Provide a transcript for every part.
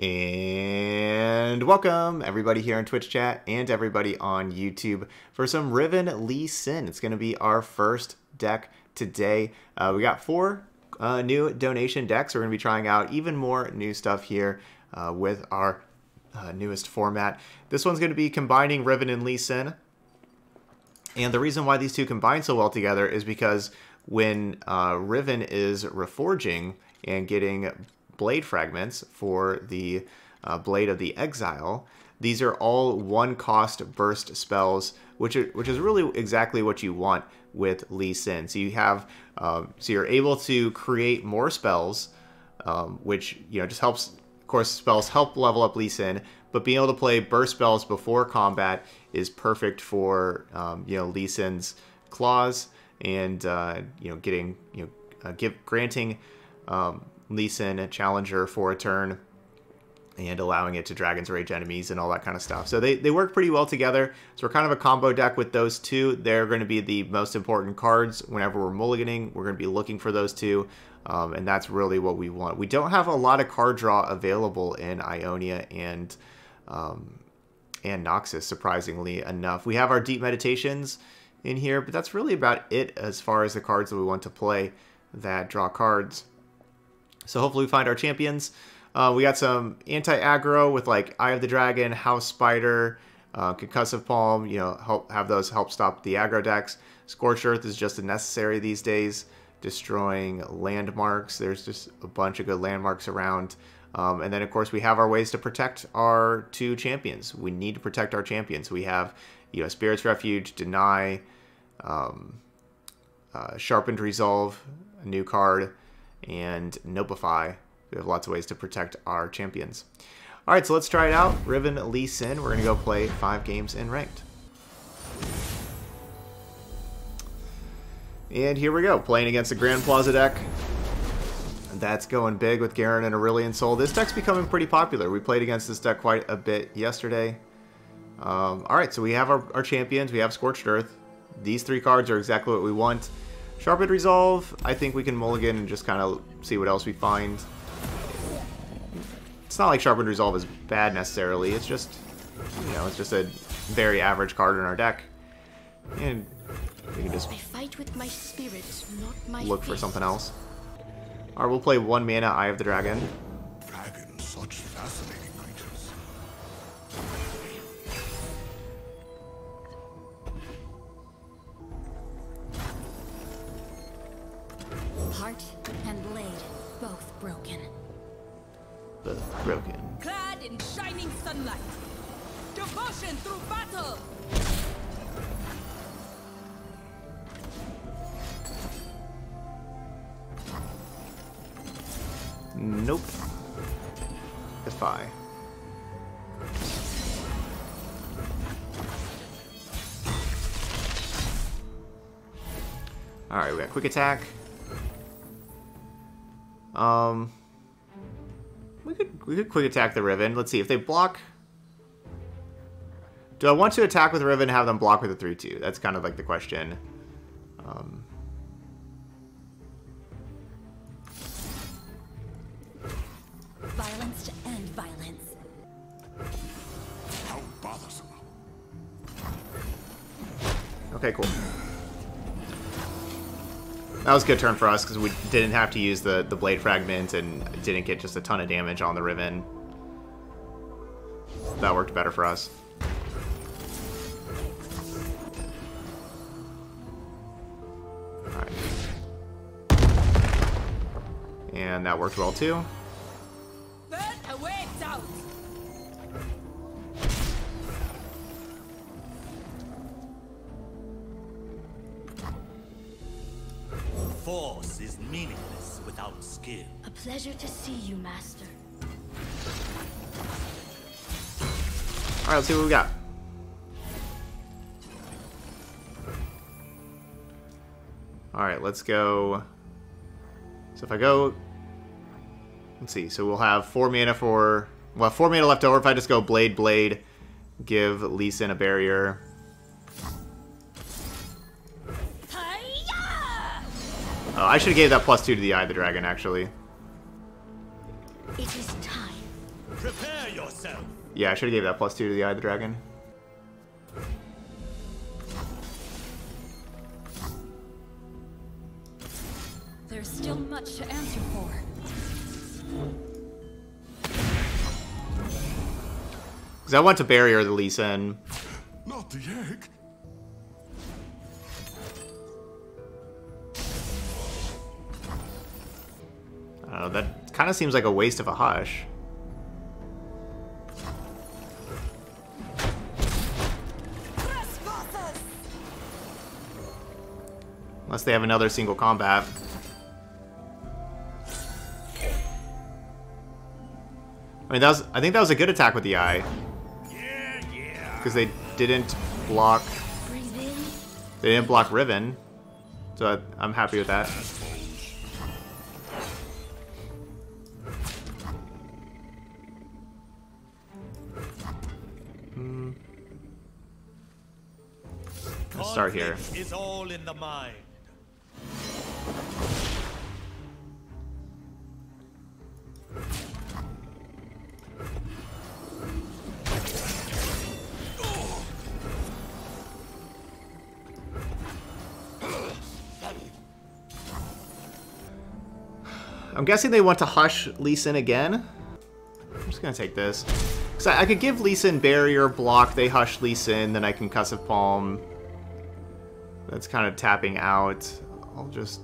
And welcome everybody here in Twitch chat and everybody on YouTube for some Riven Lee Sin. It's going to be our first deck today. Uh, we got four uh, new donation decks. We're going to be trying out even more new stuff here uh, with our uh, newest format. This one's going to be combining Riven and Lee Sin. And the reason why these two combine so well together is because when uh, Riven is reforging and getting blade fragments for the uh, Blade of the Exile. These are all one cost burst spells, which are, which is really exactly what you want with Lee Sin. So you have um, so you're able to create more spells, um, which you know just helps. Of course, spells help level up Lee Sin, but being able to play burst spells before combat is perfect for um, you know Lee Sin's claws and uh, you know getting you know uh, give granting um, Lee Sin a challenger for a turn and allowing it to Dragon's Rage enemies and all that kind of stuff. So they, they work pretty well together. So we're kind of a combo deck with those two. They're going to be the most important cards whenever we're mulliganing. We're going to be looking for those two, um, and that's really what we want. We don't have a lot of card draw available in Ionia and um, and Noxus, surprisingly enough. We have our Deep Meditations in here, but that's really about it as far as the cards that we want to play that draw cards. So hopefully we find our champions. Uh, we got some anti-aggro with like Eye of the Dragon, House Spider, uh, Concussive Palm, you know, help have those help stop the aggro decks. Scorched Earth is just a necessary these days, destroying landmarks. There's just a bunch of good landmarks around. Um, and then, of course, we have our ways to protect our two champions. We need to protect our champions. We have, you know, Spirit's Refuge, Deny, um, uh, Sharpened Resolve, a new card, and Nopeify. We have lots of ways to protect our champions. All right, so let's try it out. Riven Lee Sin. We're going to go play five games in ranked. And here we go, playing against the Grand Plaza deck. That's going big with Garen and Aurelion Sol. This deck's becoming pretty popular. We played against this deck quite a bit yesterday. Um, all right, so we have our, our champions. We have Scorched Earth. These three cards are exactly what we want. Sharpened Resolve, I think we can mulligan and just kind of see what else we find. It's not like Sharpened Resolve is bad necessarily, it's just, you know, it's just a very average card in our deck. And we can just spirit, look for something else. Alright, we'll play one mana Eye of the Dragon. Dragon, such fascinating Heart Both broken. Clad in shining sunlight. Devotion through battle. Nope. Defy. Alright, we got quick attack. Um, we could quick attack the Riven. Let's see if they block. Do I want to attack with Riven and have them block with a 3-2? That's kind of like the question. Um, violence to end violence. How bothersome. Okay, cool. That was a good turn for us because we didn't have to use the, the blade fragment and didn't get just a ton of damage on the Riven. That worked better for us. Alright. And that worked well too. Force is meaningless without skill. A pleasure to see you, Master. Alright, let's see what we got. Alright, let's go... So if I go... Let's see, so we'll have 4 mana for... Well, 4 mana left over if I just go Blade, Blade, give Lee Sin a barrier. Oh, I should have gave that plus two to the Eye of the Dragon, actually. It is time. Yeah, I should have gave that plus two to the Eye of the Dragon. There's still much to answer for. Because I want to barrier the Lee Sin. Not the egg. Know, that kind of seems like a waste of a Hush. Unless they have another single combat. I mean, that was, I think that was a good attack with the eye. Because they didn't block, they didn't block Riven. So I, I'm happy with that. Start here. Is all in the mind. I'm guessing they want to hush Lee Sin again. I'm just gonna take this. Cause I, could give Lee Sin barrier block, they hush Leeson, then I can Cussive Palm. That's kind of tapping out. I'll just...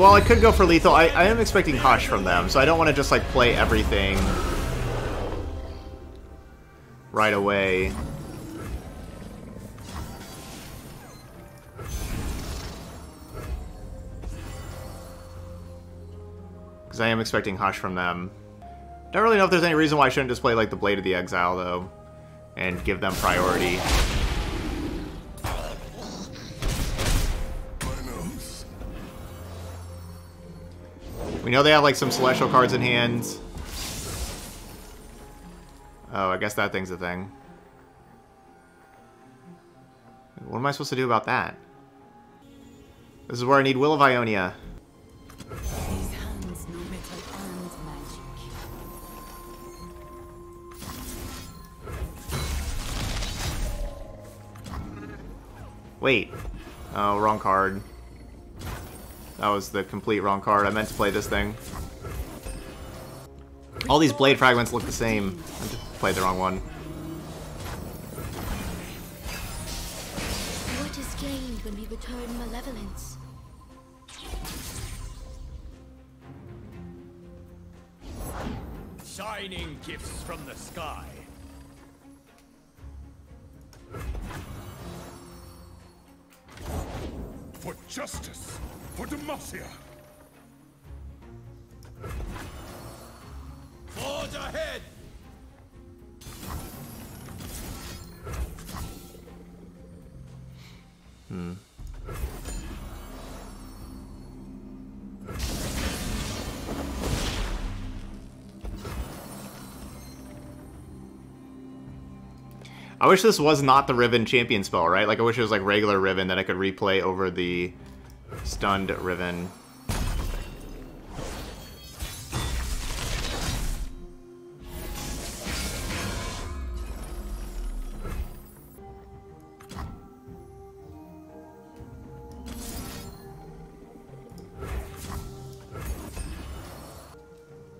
while I could go for lethal, I, I am expecting Hush from them, so I don't want to just like play everything right away. Because I am expecting Hush from them. Don't really know if there's any reason why I shouldn't just play like the Blade of the Exile though, and give them priority. We know they have like some celestial cards in hand. Oh, I guess that thing's a thing. What am I supposed to do about that? This is where I need Will of Ionia. These hands know metal and magic. Wait. Oh, wrong card. That was the complete wrong card. I meant to play this thing. All these blade fragments look the same. I just played the wrong one. What is gained when we return malevolence? Shining gifts from the sky. For justice. For Demacia. Forge ahead! Hmm. I wish this was not the Riven champion spell, right? Like, I wish it was like regular Riven that I could replay over the stunned Riven.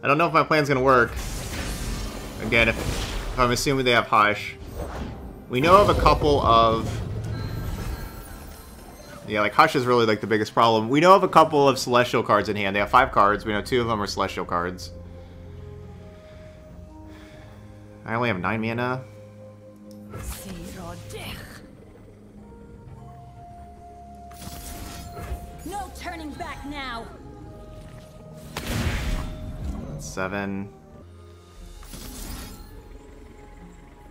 I don't know if my plan's gonna work. Again, if, if I'm assuming they have Hush. We know of a couple of Yeah, like Hush is really like the biggest problem. We know of a couple of Celestial cards in hand. They have five cards. We know two of them are Celestial cards. I only have nine mana. No turning back now. Seven.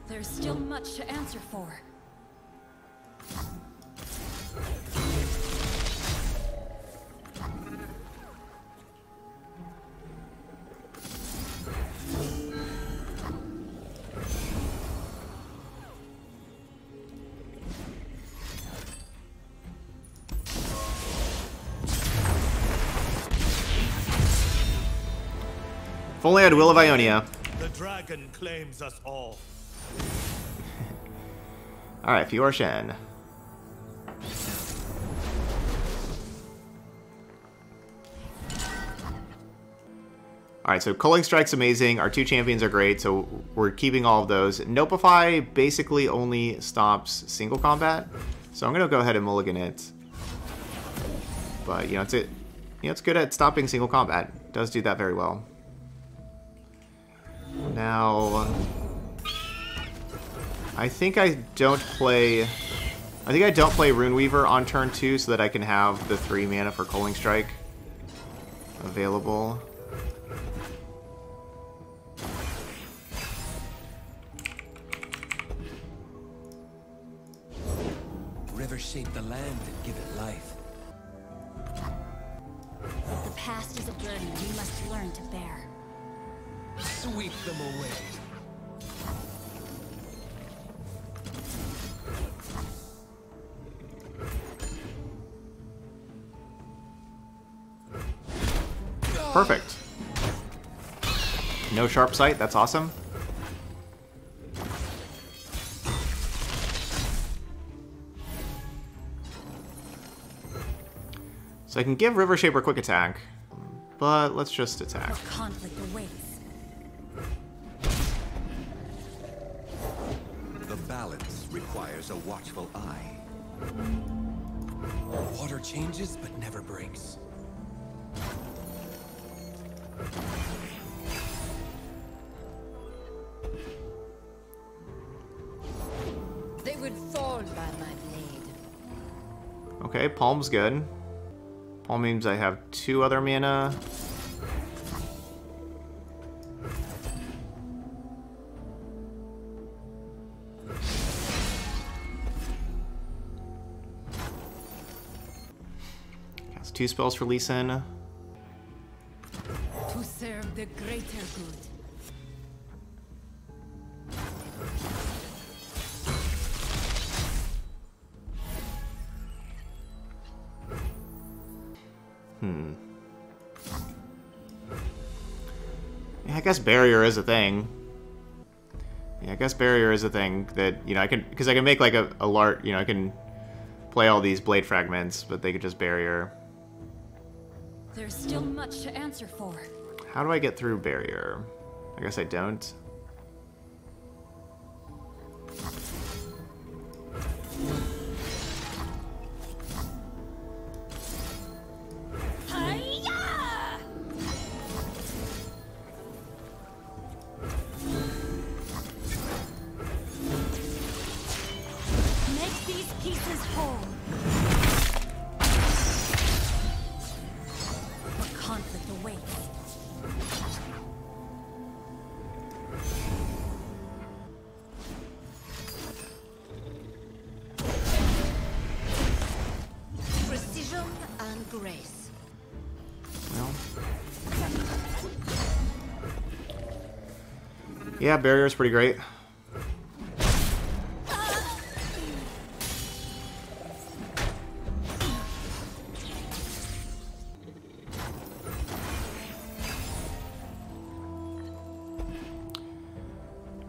There's still much to answer for. Only I had Will of Ionia. The dragon claims us all. Alright, Fiora Shen. Alright, so Culling Strike's amazing. Our two champions are great, so we're keeping all of those. Nopeify basically only stops single combat, so I'm going to go ahead and mulligan it. But, you know, it's, it, you know, it's good at stopping single combat. It does do that very well. Now... I think I don't play... I think I don't play Runeweaver on turn 2 so that I can have the 3 mana for Culling Strike available. Rivers shape the land and give it life. The past is a burden we must learn to bear. Sweep them away. Perfect. No sharp sight, that's awesome. So I can give River Shaper quick attack, but let's just attack. What conflict awaits? Requires a watchful eye. Water changes but never breaks. They would fall by my blade. Okay, Palm's good. Palm means I have two other mana. Two spells for Lee Sin. To serve the greater good. Hmm. Yeah, I guess barrier is a thing. Yeah, I guess barrier is a thing that you know I can because I can make like a, a lart. You know, I can play all these blade fragments, but they could just barrier. There's still much to answer for. How do I get through barrier? I guess I don't. Yeah, barrier is pretty great.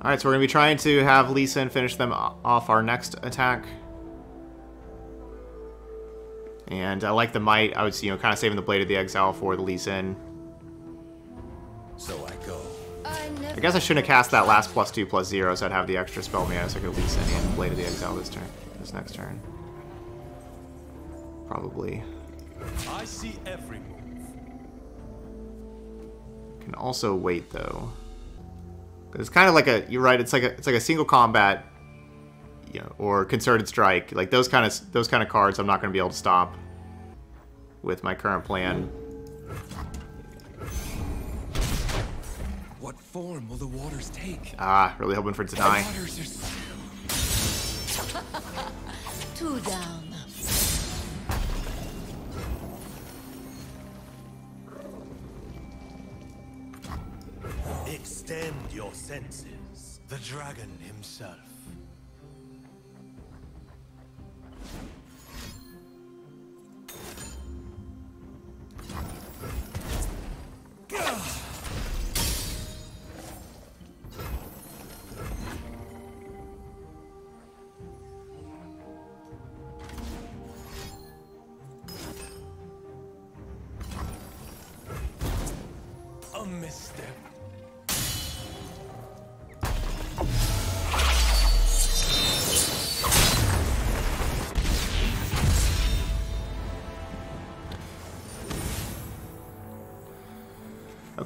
Alright, so we're going to be trying to have Lee Sin finish them off our next attack. And I like the might. I was, you know, kind of saving the Blade of the Exile for the Lee. I guess I shouldn't have cast that last plus two plus zero, so I'd have the extra spell mana, so I could Lee Sin and Blade of the Exile this turn, this next turn. probably. I see every move. Can also wait though. It's kind of like a you're right. It's like a it's like a single combat, you know, or concerted strike. Like those kind of those kind of cards, I'm not going to be able to stop with my current plan. What form will the waters take? Ah, really hoping for deny. Waters are s- Two down. Extend your senses. The dragon himself.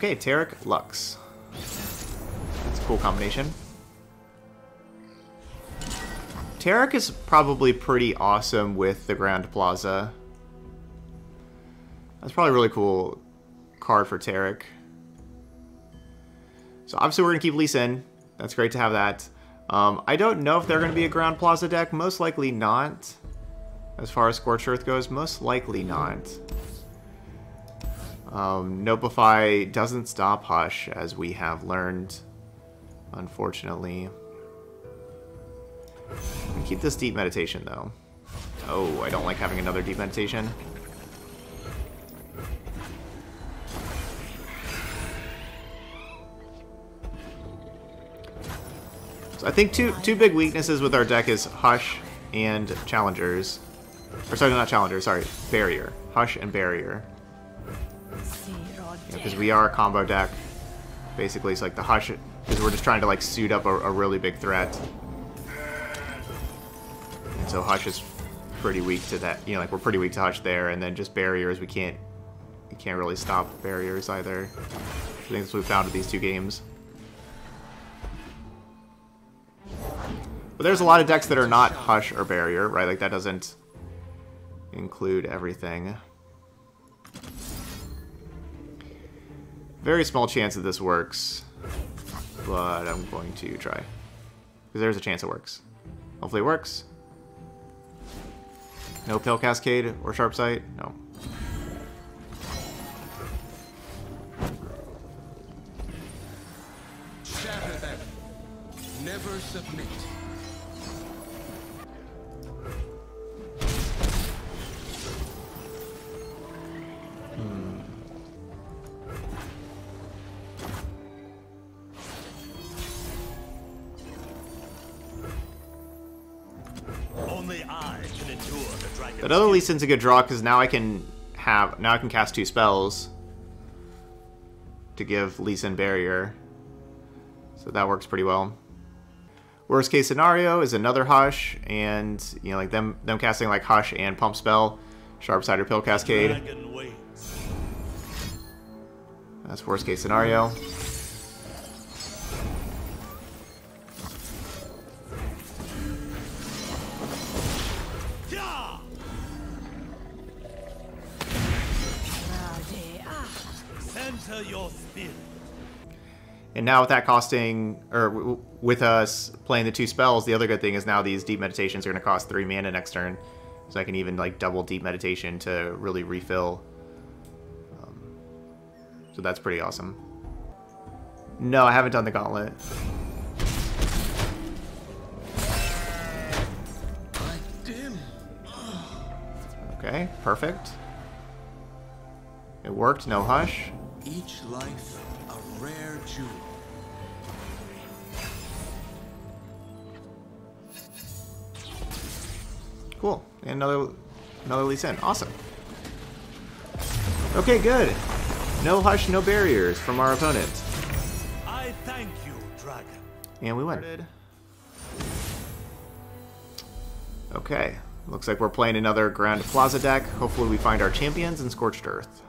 Okay, Taric Lux. That's a cool combination. Taric is probably pretty awesome with the Grand Plaza. That's probably a really cool card for Taric. So obviously we're going to keep Sin. That's great to have that. Um, I don't know if they're going to be a Grand Plaza deck. Most likely not. As far as Scorched Earth goes, most likely not. Um, Nopeify doesn't stop Hush, as we have learned, unfortunately. Keep this deep meditation, though. Oh, I don't like having another deep meditation. So I think two two big weaknesses with our deck is Hush and Challengers. Or sorry, not Challengers, sorry, Barrier. Hush and Barrier because we are a combo deck. Basically, it's like the Hush, because we're just trying to like suit up a, a really big threat. And so Hush is pretty weak to that. You know, like we're pretty weak to Hush there, and then just barriers. We can't, we can't really stop barriers either. I think that's what we found with these two games. But there's a lot of decks that are not Hush or Barrier, right? Like that doesn't include everything. Very small chance that this works, but I'm going to try. Because there's a chance it works. Hopefully it works. No Pale Cascade or Sharp Sight? No. Shatter them. Never submit. Other Sin's a good draw because now I can have now I can cast two spells to give Lee Sin barrier. So that works pretty well. Worst case scenario is another Hush, and you know, like them them casting like Hush and Pump Spell, Sharp Sight or Pale Cascade. That's worst case scenario. And now with that costing, or with us playing the two spells, the other good thing is now these deep meditations are going to cost three mana next turn, so I can even like double deep meditation to really refill. Um, so that's pretty awesome. No, I haven't done the gauntlet. Okay, perfect. It worked. No hush. Each life a rare jewel. Cool. And another another Lee Sin. Awesome. Okay, good. No hush, no barriers from our opponent. I thank you, dragon. And we win. Okay. Looks like we're playing another Grand Plaza deck. Hopefully we find our champions and Scorched Earth.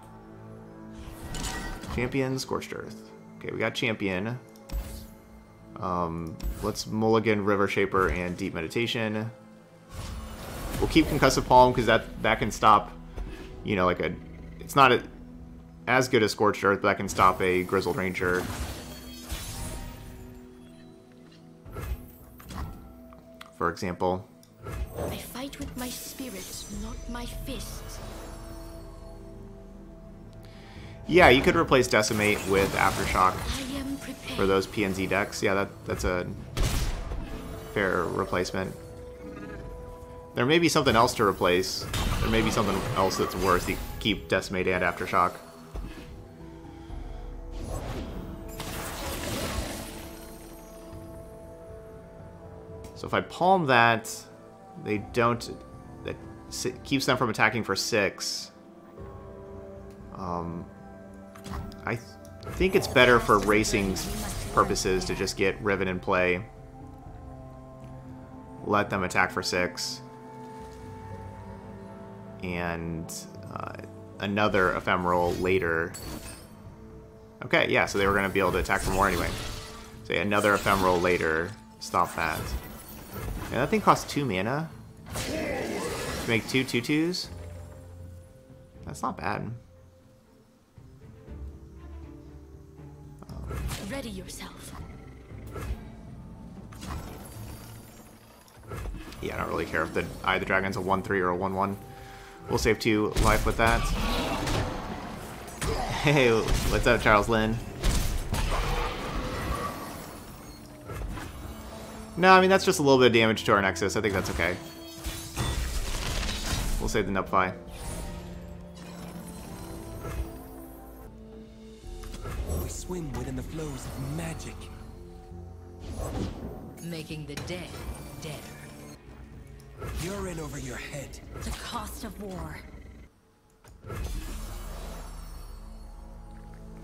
Champion, Scorched Earth. Okay, we got champion. Um, let's mulligan River Shaper and Deep Meditation. We'll keep Concussive Palm because that that can stop, you know, like a. It's not a, as good as Scorched Earth, but that can stop a Grizzled Ranger. For example. I fight with my spirit, not my fists. Yeah, you could replace Decimate with Aftershock I am prepared. for those PNZ decks. Yeah, that that's a fair replacement. There may be something else to replace. There may be something else that's worth to keep Decimate and Aftershock. So if I palm that, they don't... That keeps them from attacking for six. Um, I th think it's better for racing purposes to just get Riven in play. Let them attack for six. And uh, another ephemeral later. Okay, yeah, so they were going to be able to attack for more anyway. Say another ephemeral later. Stop that. And that thing costs two mana. To make two tutus. That's not bad. Ready yourself. Yeah, I don't really care if the Eye of the Dragon's a 1-3 or a 1-1. We'll save two life with that. Hey, what's up, Charles Lynn? No, I mean, that's just a little bit of damage to our Nexus. I think that's okay. We'll save the Nopeify. We swim within the flows of magic. Making the dead deader. You're in over your head. The cost of war.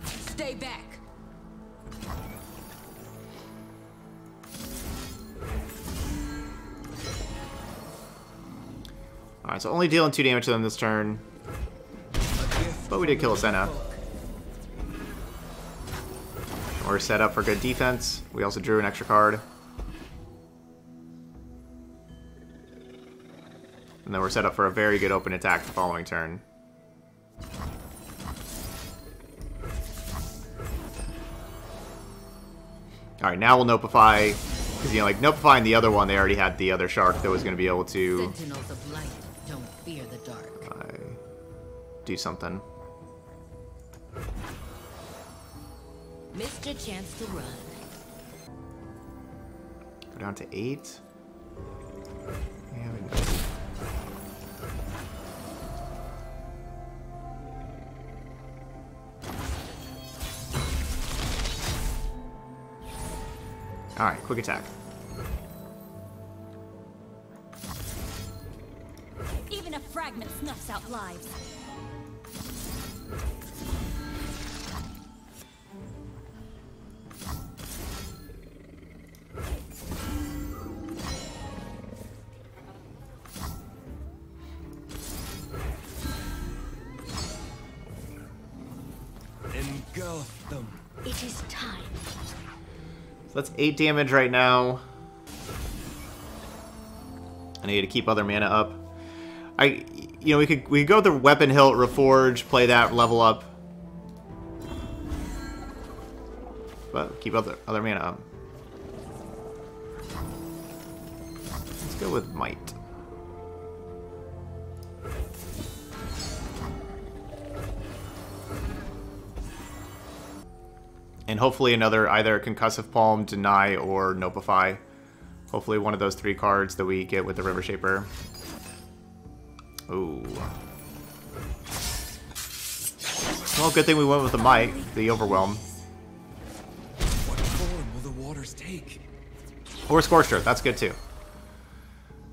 Stay back. Alright, so only dealing two damage to them this turn. But we did kill a Senna. We're set up for good defense. We also drew an extra card. And then we're set up for a very good open attack the following turn. Alright, now we'll Nopeify. Because, you know, like, Nopeifying the other one, they already had the other shark that was going to be able to Sentinels of light don't fear the dark. uh, do something. Missed your chance to run. Go down to eight. Alright, quick attack. So eight damage right now. I need to keep other mana up. I, you know, we could we could go with the weapon hilt, reforge, play that, level up. But keep other other mana up. Let's go with might. And hopefully another either concussive palm, deny, or nopeify. Hopefully one of those three cards that we get with the River Shaper. Ooh. Well, good thing we went with the might, the overwhelm. What form will the waters take? Or Scorched Earth, that's good too.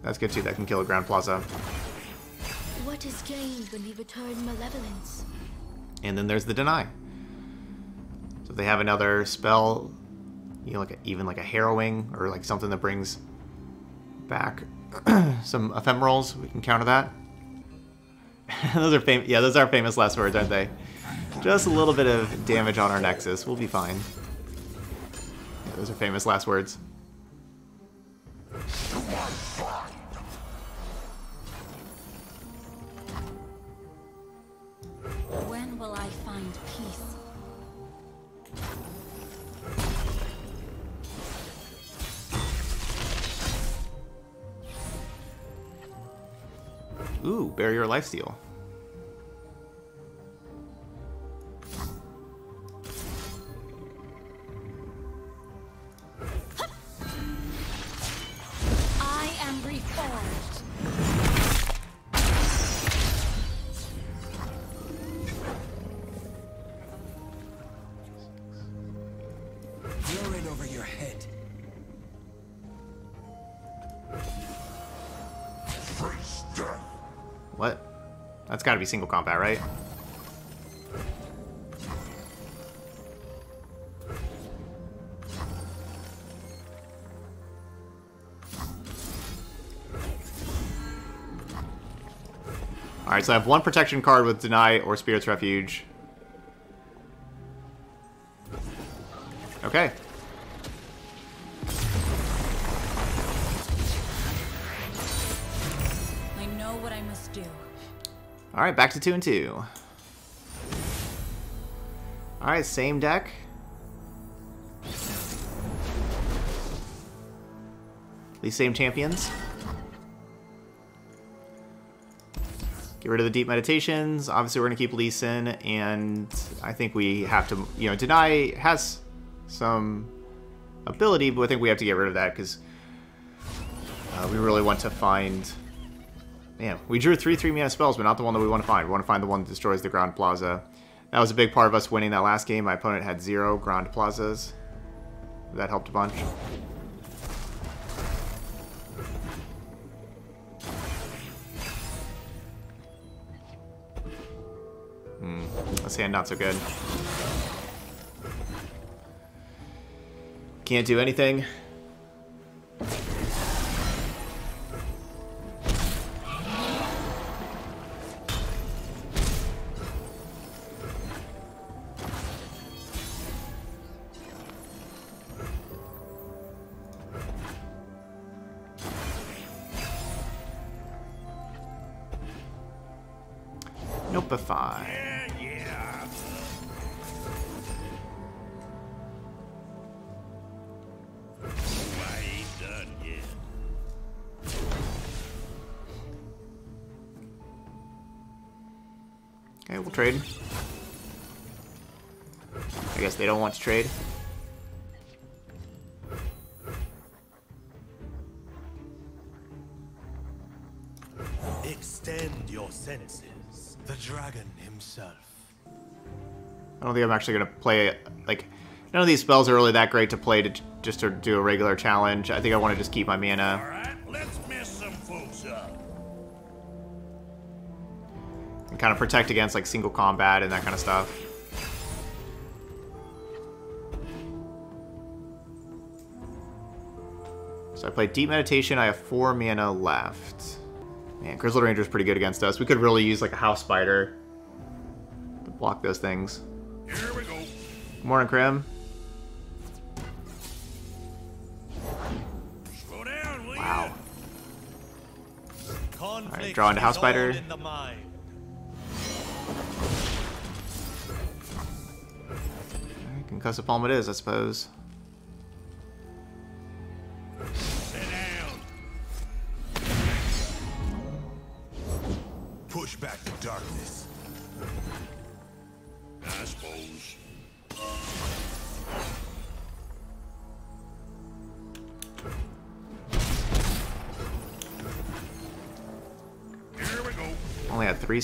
That's good too, that can kill a Grand Plaza. What is gained when we return malevolence? And then there's the Deny. So if they have another spell, you know, like a, even like a Harrowing, or like something that brings back some ephemerals. We can counter that. those are famous. Yeah, those are famous last words, aren't they? Just a little bit of damage on our Nexus. We'll be fine. Yeah, those are famous last words. Ooh, barrier lifesteal. That's got to be single combat, right? Alright, so I have one protection card with Deny or Spirit's Refuge. Okay. I know what I must do. Alright, back to 2 and 2. Alright, same deck. These same champions. Get rid of the deep meditations. Obviously, we're going to keep Lee Sin, and I think we have to, you know, Deny has some ability, but I think we have to get rid of that because uh, we really want to find Man, we drew three three mana spells, but not the one that we want to find. We want to find the one that destroys the Grand Plaza. That was a big part of us winning that last game. My opponent had zero Grand Plazas. That helped a bunch. Hmm, this hand not so good. Can't do anything. Yeah, yeah. Okay, we'll trade. I guess they don't want to trade. Think I'm actually going to play. Like, none of these spells are really that great to play to just to do a regular challenge. I think I want to just keep my mana. Alright, let's mess some folks up. and kind of protect against like single combat and that kind of stuff. So I played Deep Meditation. I have four mana left. Man, Grizzled Ranger is pretty good against us. We could really use like a House Spider to block those things. Here we go. Morning, Krim. Slow down, will Wow. Conflict draw into House Spider. in. Concussive Palm it is, I suppose.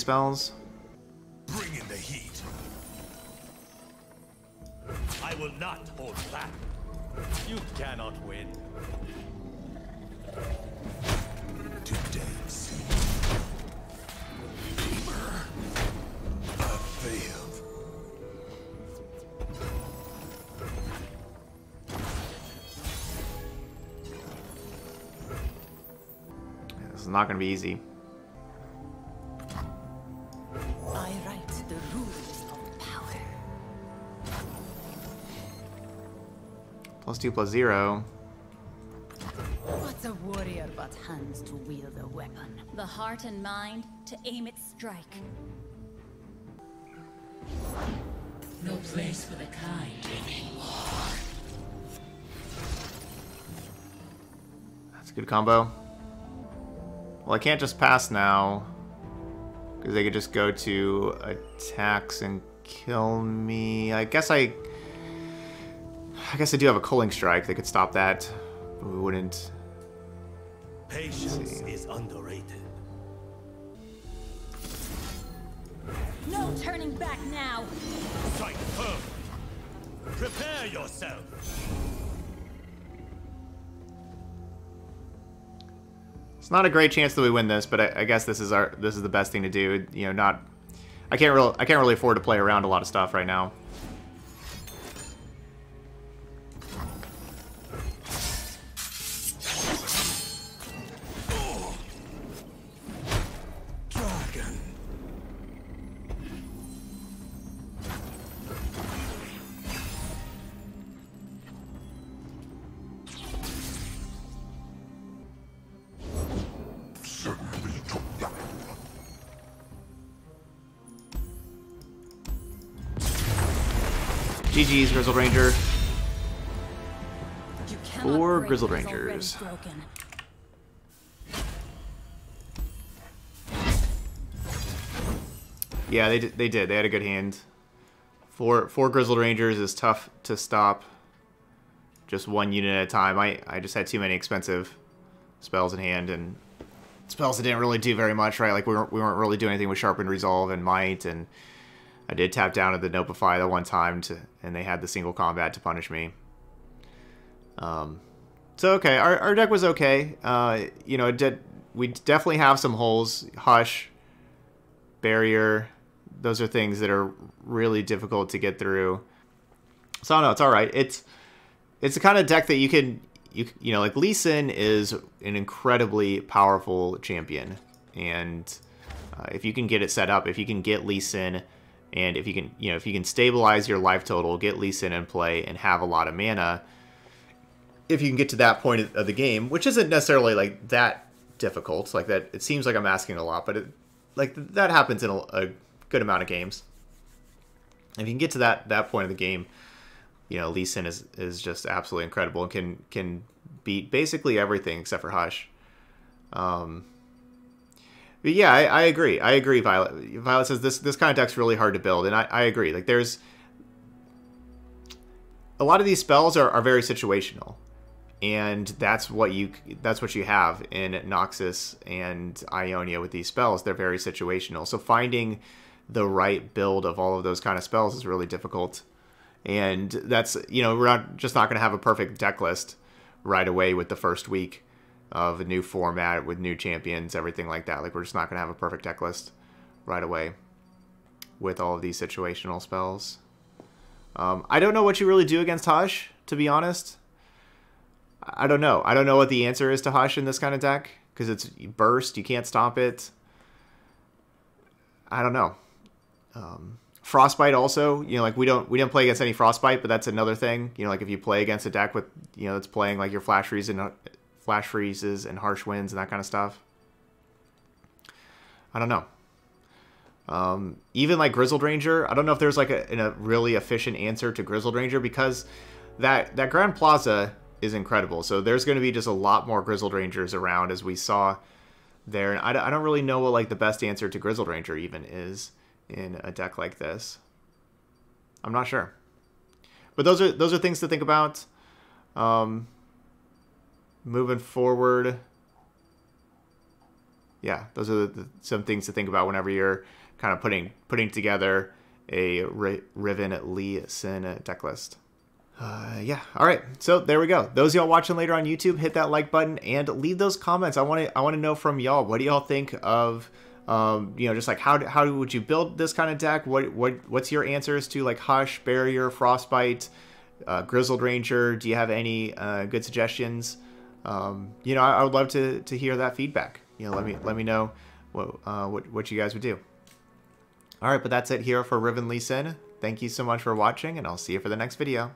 Spells. Bring in the heat. I will not hold back. You cannot win. To dance. I failed. This is not going to be easy. Plus two, plus zero. What's a warrior but hands to wield a weapon? The heart and mind to aim its strike. No place for the kind anymore. That's a good combo. Well, I can't just pass now. Because they could just go to attacks and kill me. I guess I... I guess I do have a Culling Strike. They could stop that. But we wouldn't... Patience is underrated. No turning back now. Strike firm. Prepare yourself. It's not a great chance that we win this, but I, I guess this is our this is the best thing to do. You know, not... I can't really I can't really afford to play around a lot of stuff right now. Grizzled Ranger. Four Grizzled what is already Rangers. Yeah, they did, they did. They had a good hand. Four four Grizzled Rangers is tough to stop. Just one unit at a time. I, I just had too many expensive spells in hand and spells that didn't really do very much, right? Like we weren't we weren't really doing anything with Sharpened Resolve and Might, and I did tap down at the Nopeify the one time to, and they had the single combat to punish me. Um, so okay, our, our deck was okay. Uh, you know, did we definitely have some holes. Hush, barrier, those are things that are really difficult to get through. So know, it's all right. It's it's the kind of deck that you can you you know like Lee Sin is an incredibly powerful champion, and uh, if you can get it set up, if you can get Lee Sin, and if you can you know if you can stabilize your life total, get Lee Sin in play, and have a lot of mana. If you can get to that point of the game, which isn't necessarily like that difficult, like that, it seems like I'm asking a lot, but it, like that happens in a, a good amount of games. If you can get to that that point of the game, you know, Lee Sin is is just absolutely incredible and can can beat basically everything except for Hush. Um, but yeah, I, I agree. I agree. Violet Violet says this this kind of deck's really hard to build, and I, I agree. Like there's a lot of these spells are, are very situational, and that's what you that's what you have in Noxus and Ionia with these spells. They're very situational. So finding the right build of all of those kind of spells is really difficult. And that's, you know, we're not just not going to have a perfect deck list right away with the first week of a new format with new champions, everything like that. Like, we're just not going to have a perfect deck list right away with all of these situational spells. Um, I don't know what you really do against Hush, to be honest. I don't know. I don't know what the answer is to Hush in this kind of deck because it's burst. You can't stop it. I don't know. Um, frostbite also, you know, like we don't we didn't play against any frostbite, but that's another thing. You know, like if you play against a deck with you know that's playing like your flash and flash freezes and harsh winds and that kind of stuff. I don't know. Um, even like Grizzled Ranger, I don't know if there's like a, a really efficient answer to Grizzled Ranger because that that Grand Plaza is incredible. So there's going to be just a lot more Grizzled Rangers around as we saw there. And I, I don't really know what like the best answer to Grizzled Ranger even is in a deck like this. I'm not sure. But those are those are things to think about. Um, moving forward. Yeah, those are the, some things to think about whenever you're kind of putting putting together a Riven Lee Sin deck list. Uh, yeah. All right. So there we go. Those y'all watching later on YouTube, hit that like button and leave those comments. I want to I want to know from y'all. What do y'all think of um, you know, just like how how would you build this kind of deck? What what what's your answers to like Hush, Barrier, Frostbite, uh, Grizzled Ranger? Do you have any uh, good suggestions? Um, you know, I, I would love to to hear that feedback. you know, let me let me know what uh, what what you guys would do. All right, but that's it here for Riven Lee Sin. Thank you so much for watching, and I'll see you for the next video.